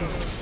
Rampage.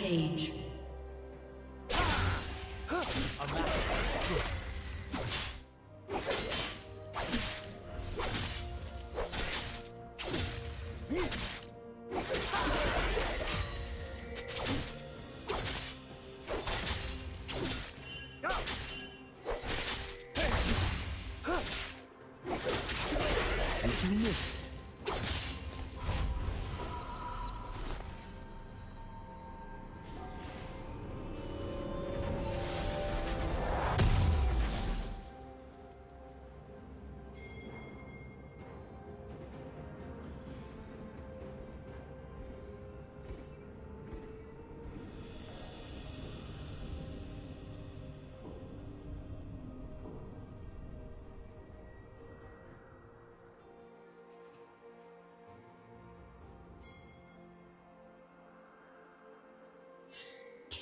Rampage.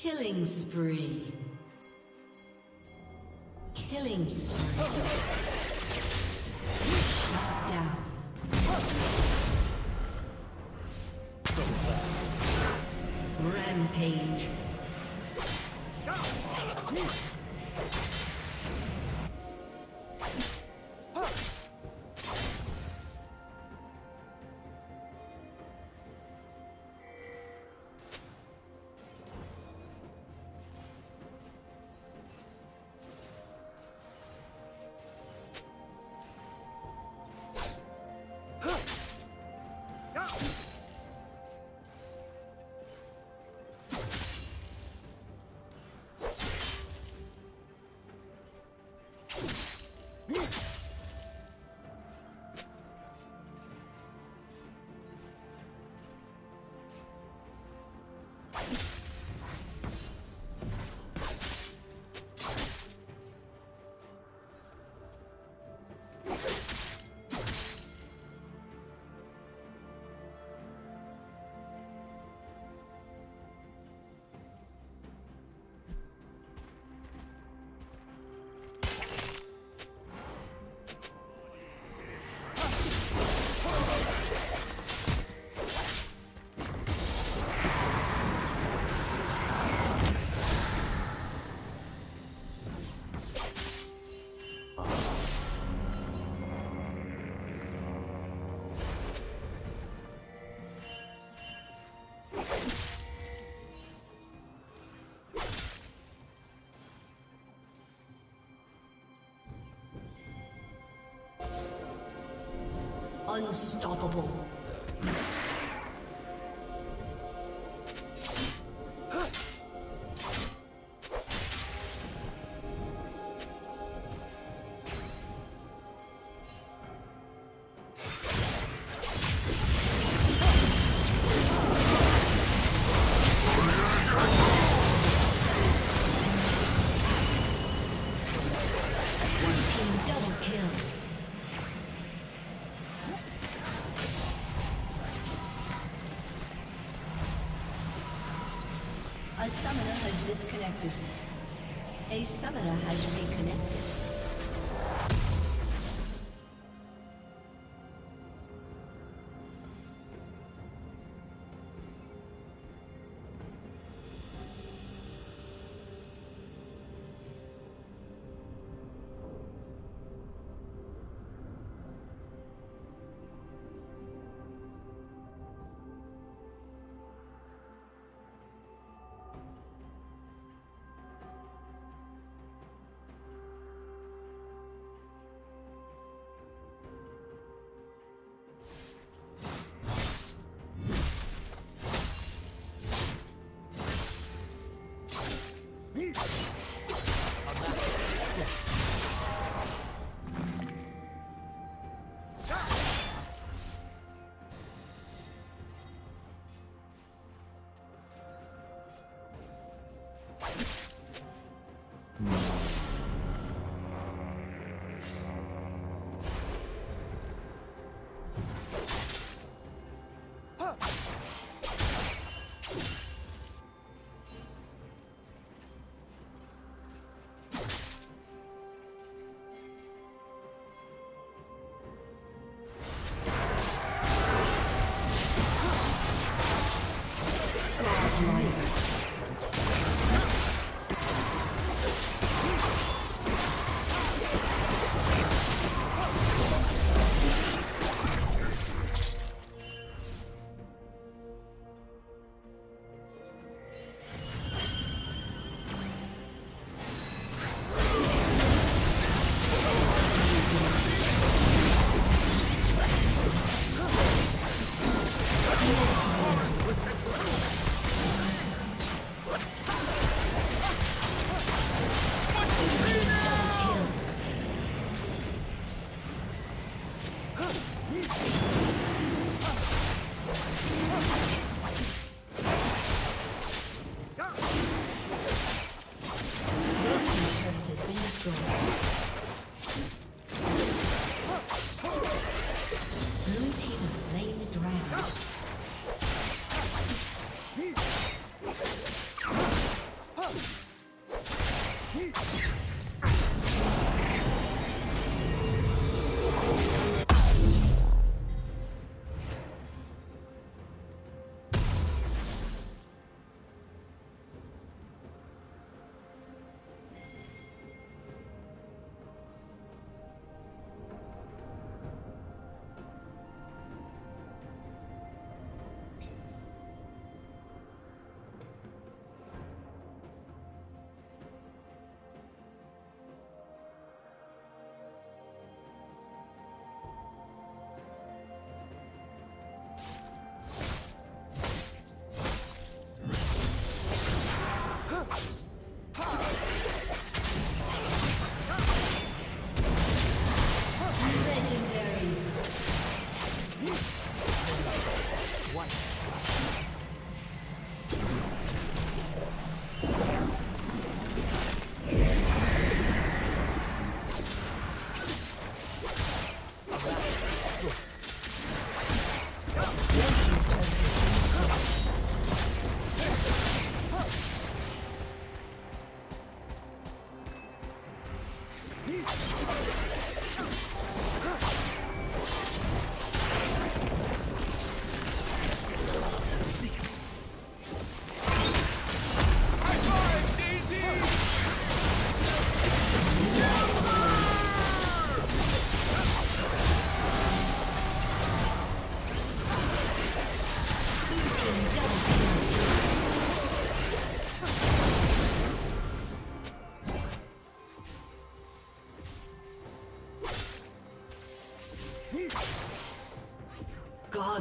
Killing spree. Killing spree. Shut down. Rampage. Unstoppable. A summoner has reconnected. you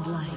Godlike.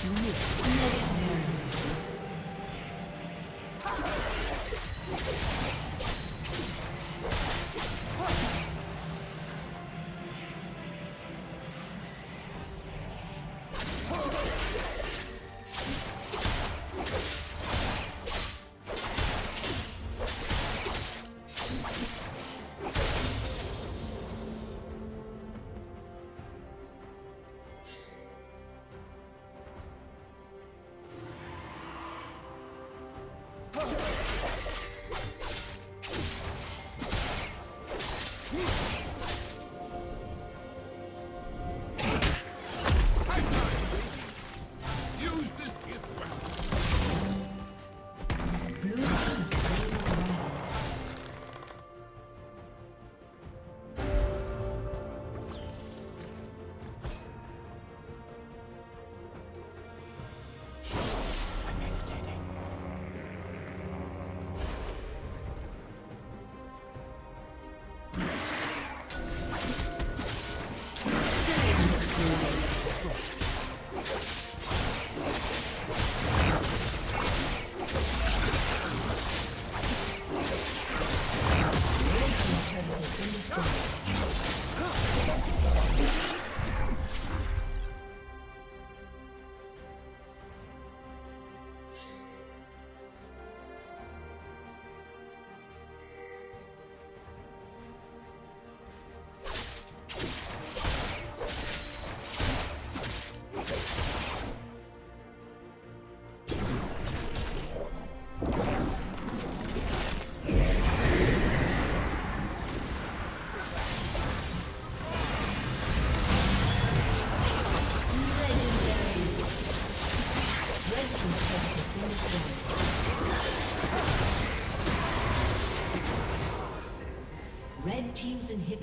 기운이 끝나고